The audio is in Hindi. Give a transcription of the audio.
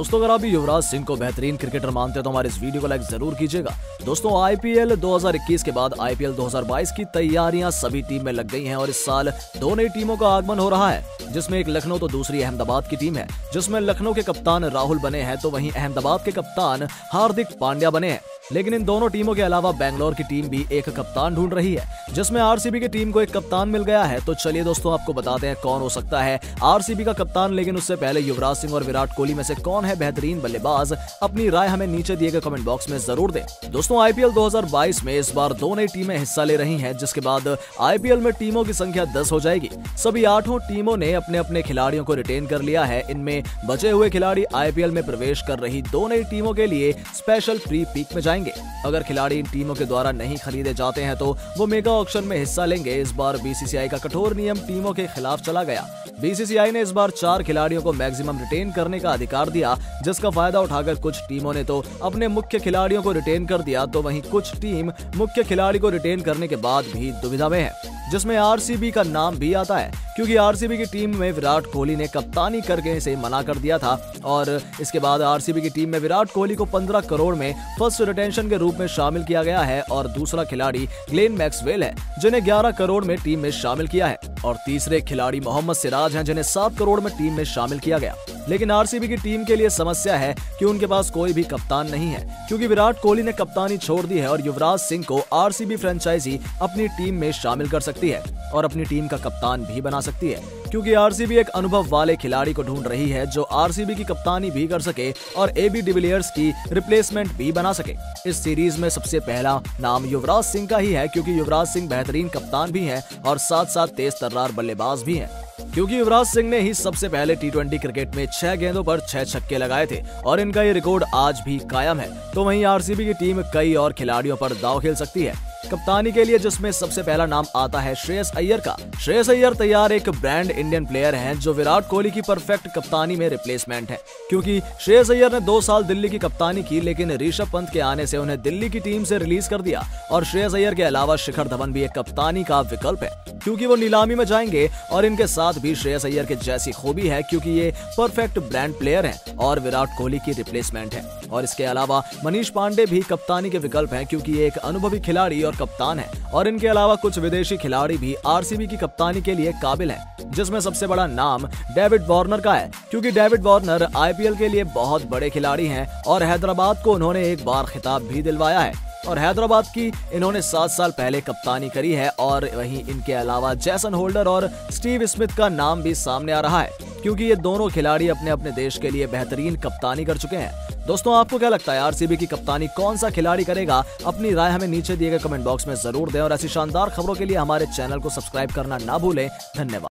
दोस्तों, अगर आप युवराज सिंह को बेहतरीन क्रिकेटर मानते हैं तो हमारे इस वीडियो को लाइक ज़रूर कीजिएगा। दोस्तों आईपीएल 2021 के बाद आईपीएल 2022 की तैयारियाँ सभी टीम में लग गई हैं और इस साल दो नई टीमों का आगमन हो रहा है, जिसमें एक लखनऊ तो दूसरी अहमदाबाद की टीम है, जिसमें लखनऊ के कप्तान राहुल बने हैं तो वहीं अहमदाबाद के कप्तान हार्दिक पांड्या बने हैं। लेकिन इन दोनों टीमों के अलावा बैंगलोर की टीम भी एक कप्तान ढूंढ रही है, जिसमें आरसीबी की टीम को एक कप्तान मिल गया है। तो चलिए दोस्तों, आपको बताते हैं कौन हो सकता है आरसीबी का कप्तान, लेकिन उससे पहले युवराज सिंह और विराट कोहली में से कौन है बेहतरीन बल्लेबाज? अपनी राय हमें नीचे दिए गए कमेंट बॉक्स में ज़रूर दें। दोस्तों, आईपीएल 2022 में इस बार दो नई टीमें हिस्सा ले रही हैं, जिसके बाद आईपीएल में टीमों की संख्या दस हो जाएगी। सभी आठों टीमों ने अपने अपने खिलाड़ियों को रिटेन कर लिया है। इनमें बचे हुए खिलाड़ी आईपीएल में प्रवेश कर रही दो नई टीमों के लिए स्पेशल प्री पीक में जाएँगे। अगर खिलाड़ी इन टीमों के द्वारा नहीं खरीदे जाते हैं तो वो मेगा ऑक्शन में हिस्सा लेंगे। इस बार बीसीसीआई का कठोर नियम टीमों के खिलाफ चला गया। बीसीसीआई ने इस बार चार खिलाड़ियों को मैक्सिमम रिटेन करने का अधिकार दिया, जिसका फ़ायदा उठाकर कुछ टीमों ने तो अपने मुख्य खिलाड़ियों को रिटेन कर दिया तो वहीं कुछ टीम मुख्य खिलाड़ी को रिटेन करने के बाद भी दुविधा में है, जिसमें आरसीबी का नाम भी आता है। क्योंकि आरसीबी की टीम में विराट कोहली ने कप्तानी करके इसे मना कर दिया था और इसके बाद आरसीबी की टीम में विराट कोहली को 15 करोड़ में फ़र्स्ट रिटेंशन के रूप में शामिल किया गया है और दूसरा खिलाड़ी ग्लेन मैक्सवेल है, जिन्हें 11 करोड़ में टीम में शामिल किया है और तीसरे खिलाड़ी मोहम्मद सिराज है, जिन्हें सात करोड़ में टीम में शामिल किया गया। लेकिन आरसीबी की टीम के लिए समस्या है कि उनके पास कोई भी कप्तान नहीं है, क्योंकि विराट कोहली ने कप्तानी छोड़ दी है और युवराज सिंह को आरसीबी फ्रेंचाइजी अपनी टीम में शामिल कर सकती है और अपनी टीम का कप्तान भी बना सकती है, क्योंकि आरसीबी एक अनुभव वाले खिलाड़ी को ढूंढ रही है जो आरसीबी की कप्तानी भी कर सके और एबी डिविलियर्स की रिप्लेसमेंट भी बना सके। इस सीरीज़ में सबसे पहला नाम युवराज सिंह का ही है, क्योंकि युवराज सिंह बेहतरीन कप्तान भी हैं और साथ साथ तेज तर्रार बल्लेबाज भी हैं। क्योंकि युवराज सिंह ने ही सबसे पहले टी क्रिकेट में छह गेंदों पर छह छक्के लगाए थे और इनका ये रिकॉर्ड आज भी कायम है। तो वहीं आरसीबी की टीम कई और खिलाड़ियों पर दाव खेल सकती है। कप्तानी के लिए जिसमें सबसे पहला नाम आता है श्रेयस अय्यर का। श्रेयस अय्यर तैयार एक ब्रांड इंडियन प्लेयर हैं जो विराट कोहली की परफेक्ट कप्तानी में रिप्लेसमेंट है। क्योंकि श्रेयस अय्यर ने दो साल दिल्ली की कप्तानी की, लेकिन ऋषभ पंत के आने से उन्हें दिल्ली की टीम से रिलीज़ कर दिया। और श्रेयस अय्यर के अलावा शिखर धवन भी एक कप्तानी का विकल्प है। क्योंकि वो नीलामी में जाएँगे, और इनके साथ भी श्रेयस अय्यर के जैसी खूबी है, क्योंकि ये परफेक्ट ब्रांड प्लेयर हैं और विराट कोहली की रिप्लेसमेंट है। और इसके अलावा मनीष पांडे भी कप्तानी के विकल्प हैं, क्योंकि ये एक अनुभवी खिलाड़ी और कप्तान है। और इनके अलावा कुछ विदेशी खिलाड़ी भी आरसीबी की कप्तानी के लिए काबिल हैं, जिसमें सबसे बड़ा नाम डेविड वार्नर का है। क्योंकि डेविड वार्नर आईपीएल के लिए बहुत बड़े खिलाड़ी हैं और हैदराबाद को उन्होंने एक बार खिताब भी दिलवाया है। और हैदराबाद की इन्होंने सात साल पहले कप्तानी करी है और वहीं इनके अलावा जैसन होल्डर और स्टीव स्मिथ का नाम भी सामने आ रहा है। क्योंकि ये दोनों खिलाड़ी अपने अपने देश के लिए बेहतरीन कप्तानी कर चुके हैं। दोस्तों, आपको क्या लगता है आरसीबी की कप्तानी कौन सा खिलाड़ी करेगा? अपनी राय हमें नीचे दिए गए कमेंट बॉक्स में ज़रूर दें और ऐसी शानदार खबरों के लिए हमारे चैनल को सब्सक्राइब करना ना भूलें। धन्यवाद।